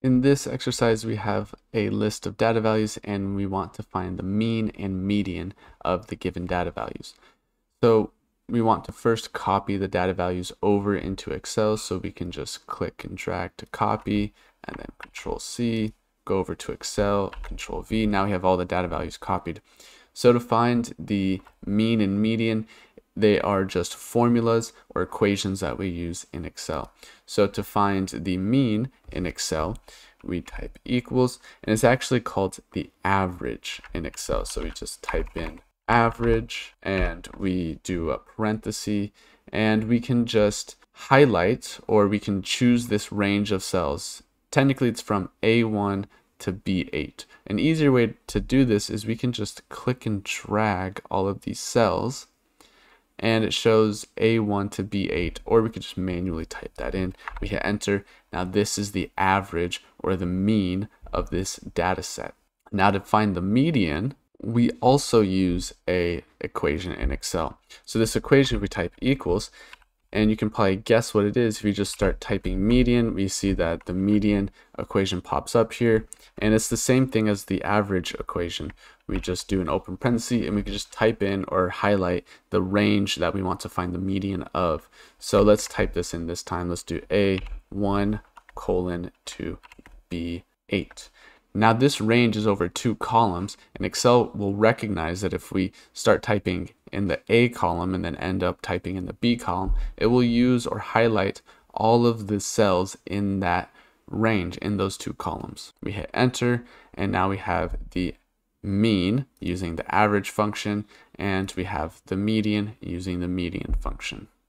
In this exercise, we have a list of data values and we want to find the mean and median of the given data values. So we want to first copy the data values over into Excel. So we can just click and drag to copy and then control C, go over to Excel, control V. Now we have all the data values copied. So to find the mean and median, they are just formulas or equations that we use in Excel. So to find the mean in Excel, we type equals, and it's actually called the average in Excel. So we just type in average, and we do a parenthesis, and we can just highlight, or we can choose this range of cells. Technically, it's from A1 to B8. An easier way to do this is we can just click and drag all of these cells and it shows A1 to B8, or we could just manually type that in. We hit enter. Now this is the average or the mean of this data set. Now to find the median, we also use a equation in Excel. So this equation we type equals, and you can probably guess what it is if you just start typing median. We see that the median equation pops up here and it's the same thing as the average equation. We just do an open parenthesis and we can just type in or highlight the range that we want to find the median of. So let's type this in this time. Let's do a1 colon to b8 now this range is over two columns and Excel will recognize that if we start typing in the A column and then end up typing in the B column, it will use or highlight all of the cells in that range in those two columns. We hit enter and now we have the mean using the average function and we have the median using the median function.